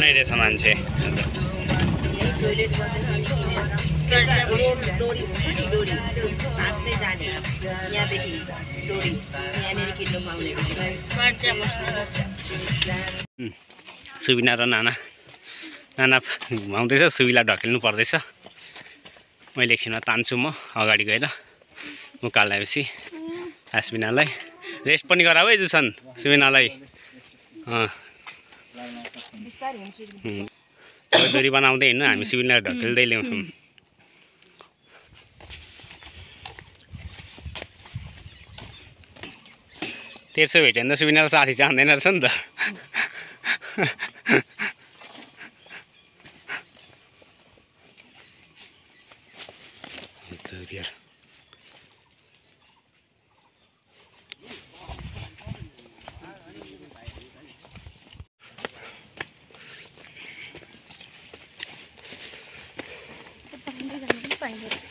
नै रहेछ मान्छे। सुबिना र नाना। नाना घुमाउँदैछ सुबिला ढकेल्नु पर्दैछ। मैले एकछिनमा तान्छु म अगाडि गएर। मुकाल ल्याएपछि आसबिनालाई रेस्ट पनि गराऊ है जुसन सुबिनालाई डोरी बनाउँदै हिँड्नु हामी सुबिनालाई ढकेल्दै ल्याउँछौँ। तेर्सो भेट्यो भने त सुबिनालाई साथी चाहँदैन रहेछ नि त। ainda.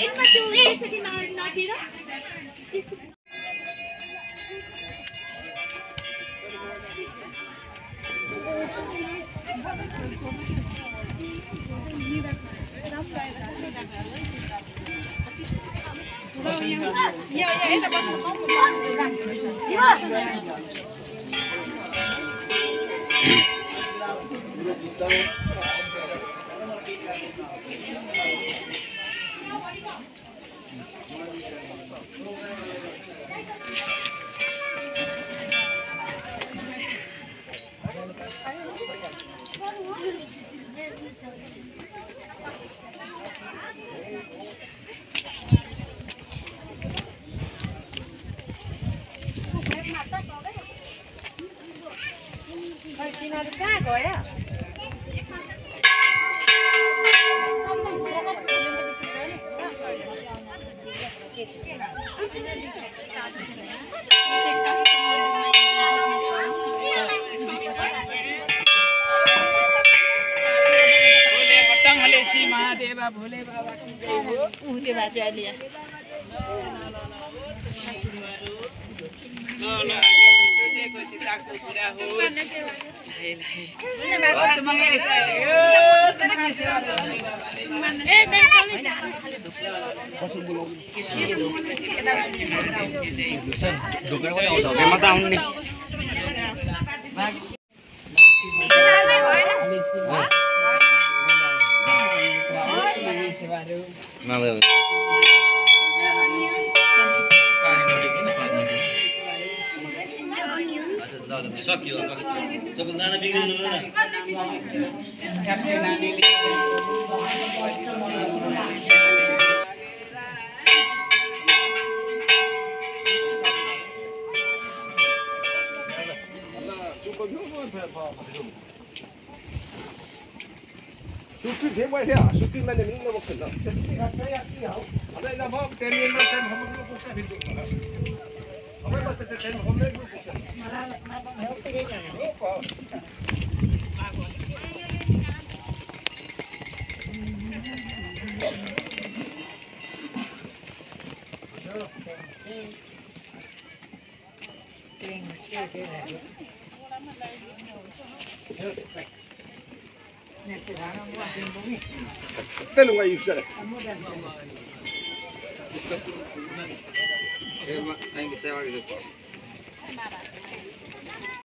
एक बार तो एक सेकंड ना ना गिरा Ya, ya, ya, ya, ya, Vai, tem nada cá agora? Mahadev भोले बाबा उहिले बाजे अहिले सोचेको चिताको पुरा memang tahun Nah, नि सबै có cuộc sống bình thường mà. Ở đây mà Tell me why you said it. Thank you so much.